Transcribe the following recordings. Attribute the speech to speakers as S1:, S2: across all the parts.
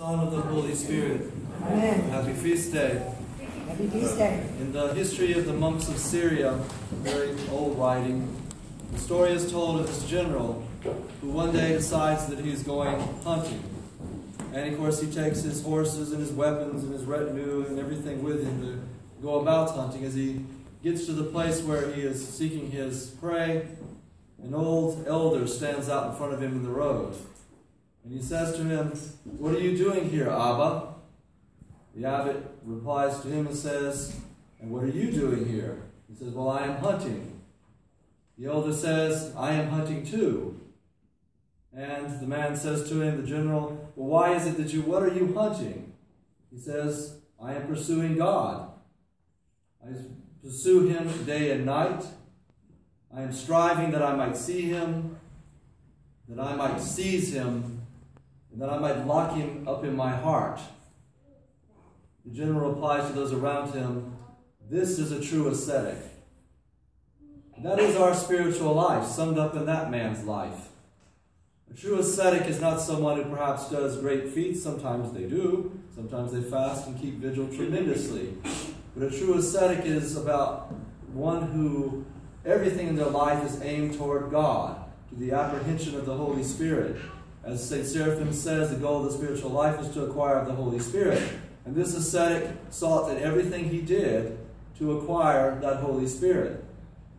S1: Son of the Holy Spirit.
S2: Amen.
S1: Happy feast day.
S2: Happy feast day.
S1: In the history of the monks of Syria, very old writing, the story is told of this general who one day decides that he's going hunting. And of course, he takes his horses and his weapons and his retinue and everything with him to go about hunting. As he gets to the place where he is seeking his prey, an old elder stands out in front of him in the road. And he says to him, What are you doing here, Abba? The abbot replies to him and says, And what are you doing here? He says, Well, I am hunting. The elder says, I am hunting too. And the man says to him, the general, Well, why is it that you, what are you hunting? He says, I am pursuing God. I pursue him day and night. I am striving that I might see him, that I might seize him, and that I might lock him up in my heart. The general replies to those around him, This is a true ascetic. That is our spiritual life, summed up in that man's life. A true ascetic is not someone who perhaps does great feats. Sometimes they do. Sometimes they fast and keep vigil tremendously. But a true ascetic is about one who everything in their life is aimed toward God, to the apprehension of the Holy Spirit. As St. Seraphim says, the goal of the spiritual life is to acquire the Holy Spirit. And this ascetic sought in everything he did to acquire that Holy Spirit.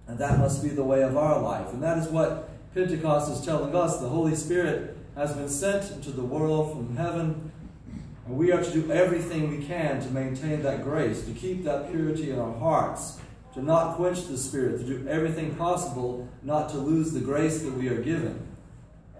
S1: And that must be the way of our life. And that is what Pentecost is telling us. The Holy Spirit has been sent into the world from heaven. And we are to do everything we can to maintain that grace, to keep that purity in our hearts, to not quench the Spirit, to do everything possible not to lose the grace that we are given.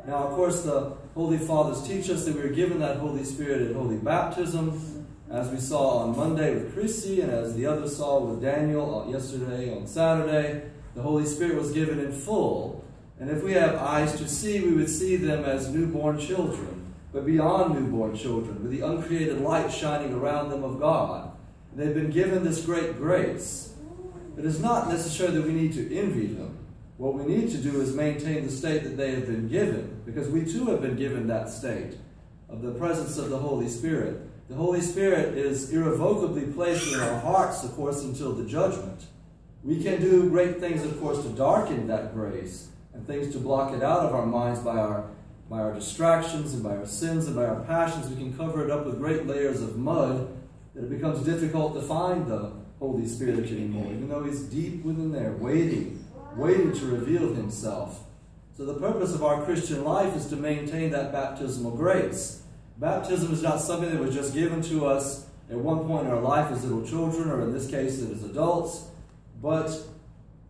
S1: Now, of course, the Holy Fathers teach us that we are given that Holy Spirit at Holy Baptism, as we saw on Monday with Chrissy, and as the others saw with Daniel yesterday on Saturday. The Holy Spirit was given in full, and if we have eyes to see, we would see them as newborn children, but beyond newborn children, with the uncreated light shining around them of God. They've been given this great grace. It is not necessary that we need to envy them. What we need to do is maintain the state that they have been given, because we too have been given that state of the presence of the Holy Spirit. The Holy Spirit is irrevocably placed in our hearts, of course, until the judgment. We can do great things, of course, to darken that grace and things to block it out of our minds by our, by our distractions and by our sins and by our passions. We can cover it up with great layers of mud that it becomes difficult to find the Holy Spirit anymore, even though He's deep within there, waiting waiting to reveal himself. So the purpose of our Christian life is to maintain that baptismal grace. Baptism is not something that was just given to us at one point in our life as little children, or in this case as adults, but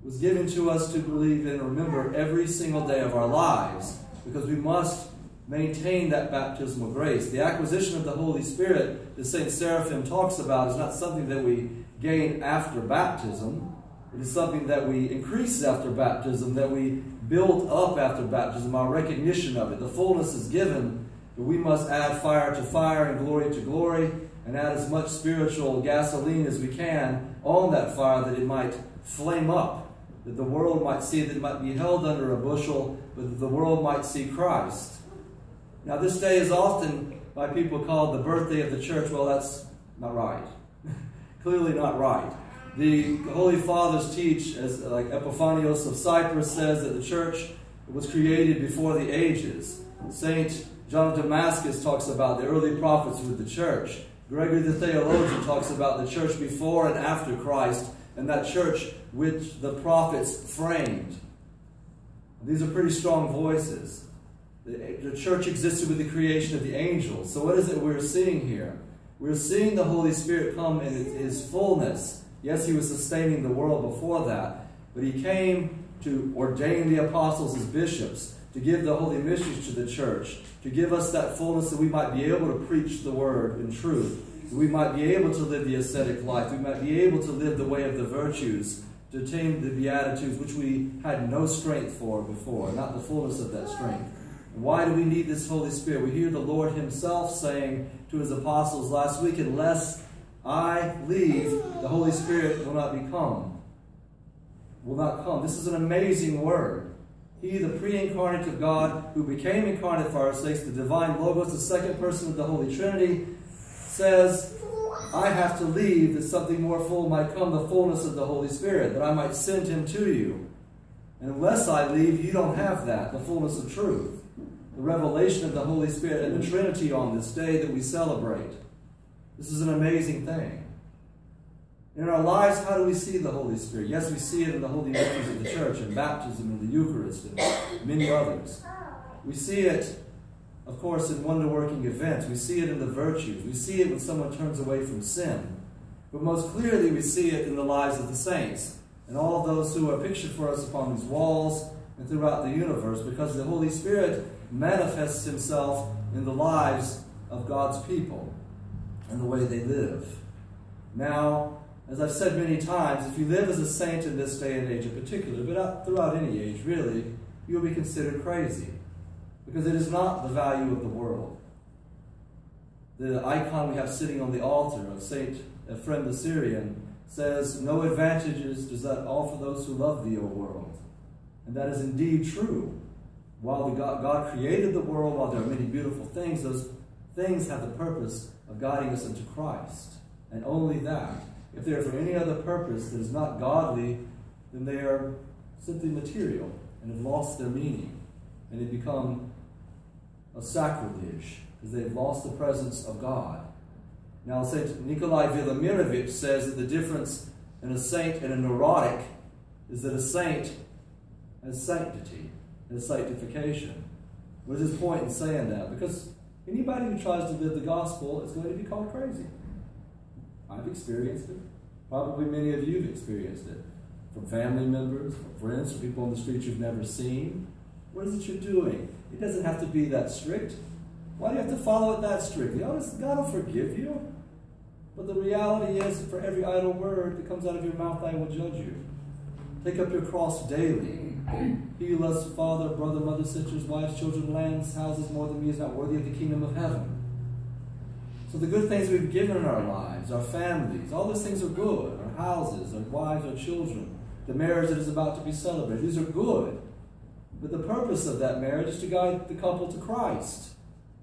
S1: was given to us to believe and remember every single day of our lives, because we must maintain that baptismal grace. The acquisition of the Holy Spirit that St. Seraphim talks about is not something that we gain after baptism. It is something that we increase after baptism, that we build up after baptism, our recognition of it. The fullness is given, but we must add fire to fire and glory to glory, and add as much spiritual gasoline as we can on that fire that it might flame up, that the world might see that it might be held under a bushel, but that the world might see Christ. Now, this day is often by people called the birthday of the church. Well, that's not right. Clearly not right. The Holy Fathers teach, as like Epiphanios of Cyprus says, that the church was created before the ages. Saint John of Damascus talks about the early prophets with the church. Gregory the theologian talks about the church before and after Christ, and that church which the prophets framed. These are pretty strong voices. The, the church existed with the creation of the angels. So what is it we're seeing here? We're seeing the Holy Spirit come in his fullness Yes, he was sustaining the world before that, but he came to ordain the apostles as bishops, to give the holy mysteries to the church, to give us that fullness that we might be able to preach the word in truth, that we might be able to live the ascetic life, we might be able to live the way of the virtues, to attain the beatitudes which we had no strength for before, not the fullness of that strength. Why do we need this Holy Spirit? We hear the Lord himself saying to his apostles last week, unless I leave, the Holy Spirit will not become. Will not come. This is an amazing word. He, the pre incarnate of God, who became incarnate for our sakes, the divine Logos, the second person of the Holy Trinity, says, I have to leave that something more full might come, the fullness of the Holy Spirit, that I might send him to you. And unless I leave, you don't have that, the fullness of truth, the revelation of the Holy Spirit and the Trinity on this day that we celebrate. This is an amazing thing. In our lives, how do we see the Holy Spirit? Yes, we see it in the holy mysteries of the church, in baptism, in the Eucharist, and many others. We see it, of course, in wonder working events. We see it in the virtues. We see it when someone turns away from sin. But most clearly, we see it in the lives of the saints and all those who are pictured for us upon these walls and throughout the universe because the Holy Spirit manifests himself in the lives of God's people and the way they live. Now, as I've said many times, if you live as a saint in this day and age in particular, but throughout any age really, you'll be considered crazy because it is not the value of the world. The icon we have sitting on the altar of Saint Ephrem the Syrian says, No advantages does that offer those who love thee, O world. And that is indeed true. While the God, God created the world, while there are many beautiful things, those things have the purpose of guiding us into Christ. And only that. If they are for any other purpose that is not godly, then they are simply material and have lost their meaning. And they become a sacrilege because they've lost the presence of God. Now, St. Nikolai Velimirovich says that the difference in a saint and a neurotic is that a saint has sanctity, has sanctification. What is his point in saying that? Because anybody who tries to live the gospel is going to be called crazy. I've experienced it. Probably many of you have experienced it. From family members, from friends, from people on the street you've never seen. What is it you're doing? It doesn't have to be that strict. Why do you have to follow it that strictly? Oh, God will forgive you. But the reality is, for every idle word that comes out of your mouth, I will judge you. Take up your cross daily. He who loves father, brother, mother, sisters, wives, children, lands, houses more than me is not worthy of the kingdom of heaven. So the good things we've given in our lives, our families, all those things are good. Our houses, our wives, our children, the marriage that is about to be celebrated, these are good. But the purpose of that marriage is to guide the couple to Christ,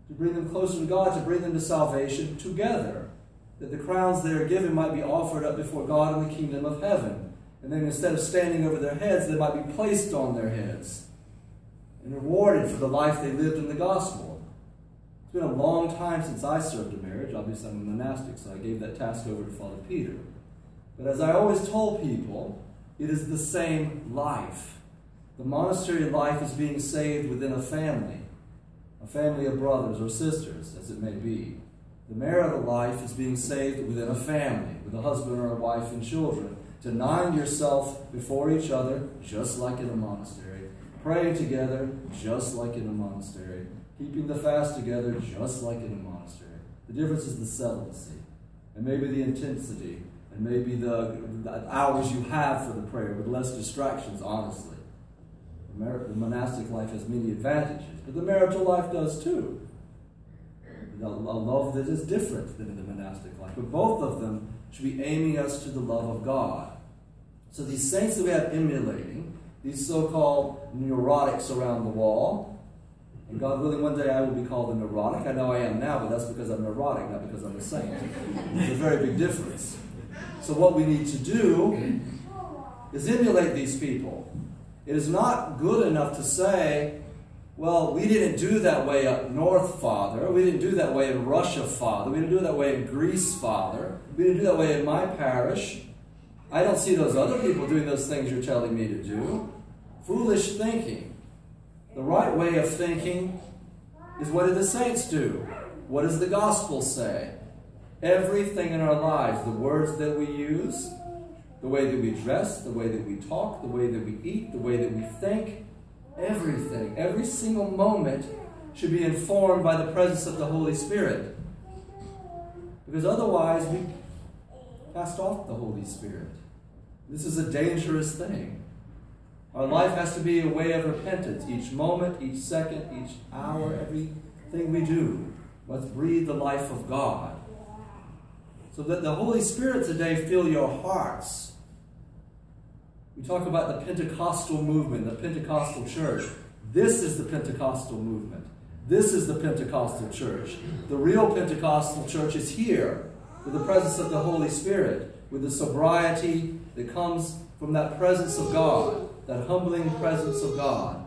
S1: to bring them closer to God, to bring them to salvation together. That the crowns they are given might be offered up before God in the kingdom of heaven. And then instead of standing over their heads, they might be placed on their heads and rewarded for the life they lived in the gospel. It's been a long time since I served a marriage. Obviously, I'm a monastic, so I gave that task over to Father Peter. But as I always told people, it is the same life. The monastery life is being saved within a family, a family of brothers or sisters, as it may be. The marital life is being saved within a family, with a husband or a wife and children, denying yourself before each other, just like in a monastery, praying together, just like in a monastery, keeping the fast together just like in a monastery. The difference is the celibacy, and maybe the intensity, and maybe the, the hours you have for the prayer with less distractions, honestly. The, the monastic life has many advantages, but the marital life does too. A love that is different than in the monastic life, but both of them should be aiming us to the love of God. So these saints that we have emulating, these so-called neurotics around the wall, and God willing, one day I will be called a neurotic. I know I am now, but that's because I'm neurotic, not because I'm a saint. There's a very big difference. So what we need to do is emulate these people. It is not good enough to say, well, we didn't do that way up north, Father. We didn't do that way in Russia, Father. We didn't do that way in Greece, Father. We didn't do that way in my parish. I don't see those other people doing those things you're telling me to do. Foolish thinking. The right way of thinking is what do the saints do? What does the gospel say? Everything in our lives, the words that we use, the way that we dress, the way that we talk, the way that we eat, the way that we think, everything, every single moment should be informed by the presence of the Holy Spirit. Because otherwise, we cast off the Holy Spirit. This is a dangerous thing. Our life has to be a way of repentance. Each moment, each second, each hour, everything we do must breathe the life of God. So that the Holy Spirit today fill your hearts We talk about the Pentecostal movement, the Pentecostal church. This is the Pentecostal movement. This is the Pentecostal church. The real Pentecostal church is here with the presence of the Holy Spirit, with the sobriety that comes from that presence of God, that humbling presence of God.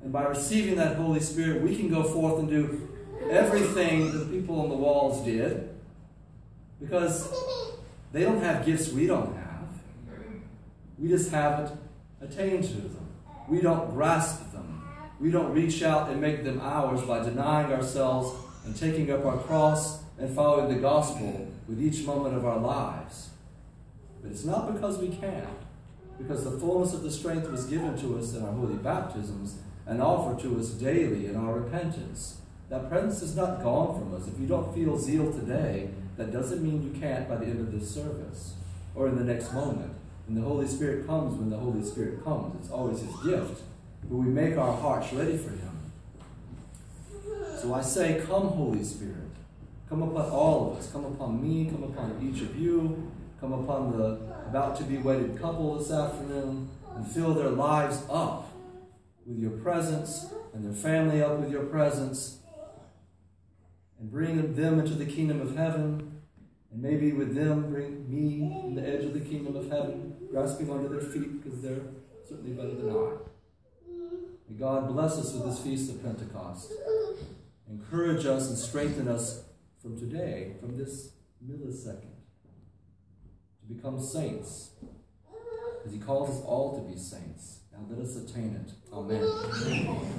S1: And by receiving that Holy Spirit, we can go forth and do everything the people on the walls did because they don't have gifts we don't have. We just haven't attained to them. We don't grasp them. We don't reach out and make them ours by denying ourselves and taking up our cross and following the gospel with each moment of our lives. But it's not because we can't, because the fullness of the strength was given to us in our holy baptisms and offered to us daily in our repentance. That presence is not gone from us. If you don't feel zeal today, that doesn't mean you can't by the end of this service or in the next moment. And the Holy Spirit comes when the Holy Spirit comes. It's always His gift. But we make our hearts ready for Him. So I say, Come, Holy Spirit. Come upon all of us. Come upon me. Come upon each of you. Come upon the about to be wedded couple this afternoon and fill their lives up with your presence and their family up with your presence and bring them into the kingdom of heaven and maybe with them, bring me kingdom of heaven, grasping onto their feet because they're certainly better than I. May God bless us with this feast of Pentecost. Encourage us and strengthen us from today, from this millisecond, to become saints. Because he calls us all to be saints. Now let us attain it. Amen.